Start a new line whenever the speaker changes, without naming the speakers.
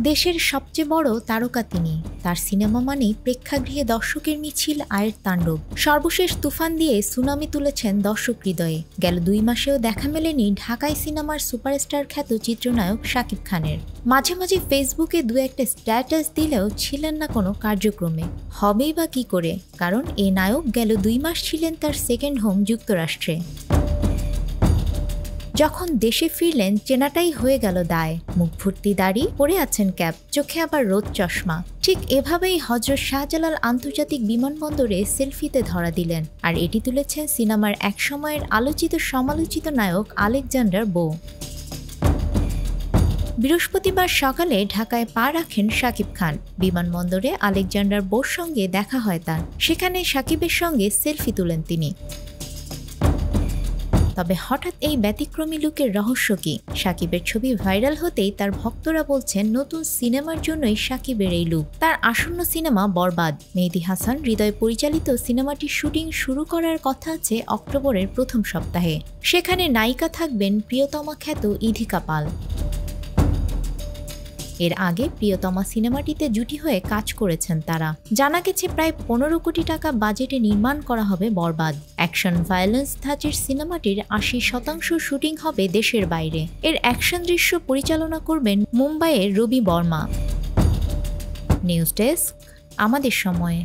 দেশের সবচেয়ে বড় তারকা তিনি। তার সিনেমা মানেই প্রেক্ষাগৃহে দর্শকের মিছিল, আয়ের তাণ্ডব। সর্বশেষ তুফান দিয়ে সুনামি তুলেছেন দর্শক হৃদয়ে। গেল দুই মাসেও দেখা মেলেনি ঢাকায় সিনেমার সুপারস্টার খ্যাত চিত্রনায়ক শাকিব খানের। মাঝে মাঝে ফেসবুকে দু একটা স্ট্যাটাস দিলেও ছিলেন না কোনো কার্যক্রমে। হবেই বা কি করে? কারণ এ নায়ক গেল দুই মাস ছিলেন তার সেকেন্ড হোম যুক্তরাষ্ট্রে। যখন দেশে ফিরলেন, চেনাটাই হয়ে গেল দায়। মুখ ভর্তি দাড়ি পরে আছেন ক্যাপ, চোখে আবার রোদ চশমা। ঠিক এভাবেই হজরত শাহজালাল আন্তর্জাতিক বিমানবন্দরে সেলফিতে ধরা দিলেন। আর এটি তুলেছেন সিনেমার একসময়ের আলোচিত সমালোচিত নায়ক আলেকজান্ডার বো। বৃহস্পতিবার সকালে ঢাকায় পা রাখেন শাকিব খান। বিমানবন্দরে আলেকজান্ডার বোর সঙ্গে দেখা হয় তার। সেখানে শাকিবের সঙ্গে সেলফি তুলেন তিনি। তবে হঠাৎ এই ব্যতিক্রমী লুকের রহস্য কি? সাকিবের ছবি ভাইরাল হতেই তার ভক্তরা বলছেন, নতুন সিনেমার জন্যই সাকিবের এই লুক। তার আসন্ন সিনেমা বরবাদ। মেহেদি হাসান, হৃদয় পরিচালিত সিনেমাটির শুটিং শুরু করার কথা আছে অক্টোবরের প্রথম সপ্তাহে। সেখানে নায়িকা থাকবেন প্রিয়তমা খ্যাত ইধিকা পাল। এর আগে প্রিয়তমা সিনেমাটিতে জুটি হয়ে কাজ করেছেন তারা। জানা গেছে প্রায় পনেরো কোটি টাকা বাজেটে নির্মাণ করা হবে বরবাদ। অ্যাকশন ভায়োলেন্স ধাঁচের সিনেমাটির আশি শতাংশ শুটিং হবে দেশের বাইরে। এর অ্যাকশন দৃশ্য পরিচালনা করবেন মুম্বাইয়ের রবি বর্মা। নিউজ ডেস্ক, আমাদের সময়ে।